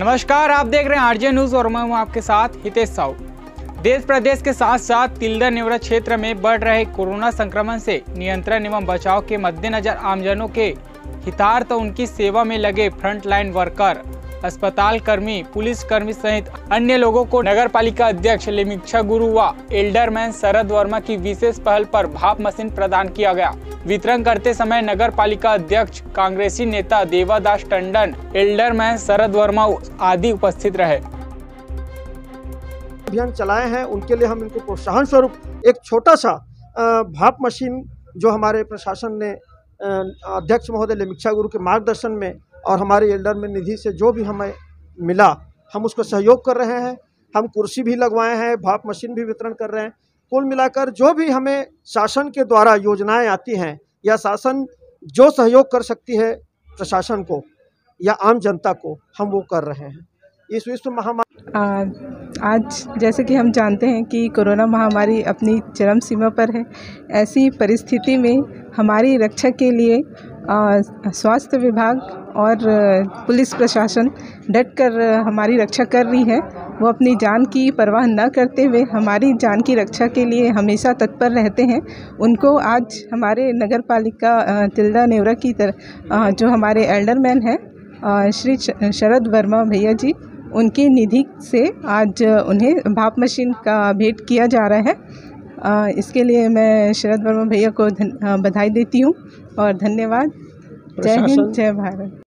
नमस्कार, आप देख रहे हैं आरजे न्यूज़ और मैं हूँ आपके साथ हितेश साहू। देश प्रदेश के साथ साथ तिलदा नेवरा क्षेत्र में बढ़ रहे कोरोना संक्रमण से नियंत्रण एवं बचाव के मद्देनजर आमजनों के हितार्थ तो उनकी सेवा में लगे फ्रंटलाइन वर्कर अस्पताल कर्मी पुलिस कर्मी सहित अन्य लोगों को नगर पालिका अध्यक्ष लिमिक्षा गुरु व एल्डरमैन शरद वर्मा की विशेष पहल पर भाप मशीन प्रदान किया गया। वितरण करते समय नगर पालिका अध्यक्ष, कांग्रेसी नेता देवादास टंडन, एल्डरमैन शरद वर्मा आदि उपस्थित रहे। अभियान चलाए हैं, उनके लिए हम इनको प्रोत्साहन स्वरूप एक छोटा सा भाप मशीन जो हमारे प्रशासन ने अध्यक्ष महोदय लिमिक्षा गुरु के मार्गदर्शन में और हमारे एल्डर में निधि से जो भी हमें मिला, हम उसको सहयोग कर रहे हैं, हम कुर्सी भी लगवाए हैं, भाप मशीन भी वितरण कर रहे हैं। कुल मिलाकर जो भी हमें शासन के द्वारा योजनाएँ आती हैं, या शासन जो सहयोग कर सकती है प्रशासन को, या आम जनता को, हम वो कर रहे हैं। इस विश्व महामारी आज जैसे कि हम जानते हैं कि कोरोना महामारी अपनी चरम सीमा पर है, ऐसी परिस्थिति में हमारी रक्षा के लिए स्वास्थ्य विभाग और पुलिस प्रशासन डट कर हमारी रक्षा कर रही है। वो अपनी जान की परवाह न करते हुए हमारी जान की रक्षा के लिए हमेशा तत्पर रहते हैं। उनको आज हमारे नगर पालिका तिल्दा नेवरा की तरह जो हमारे एल्डरमैन हैं श्री शरद वर्मा भैया जी, उनकी निधि से आज उन्हें भाप मशीन का भेंट किया जा रहा है। इसके लिए मैं शरद वर्मा भैया को बधाई देती हूँ और धन्यवाद। जय हिंद जय भारत।